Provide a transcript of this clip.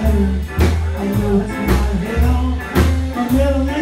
I know it's not hell. I never.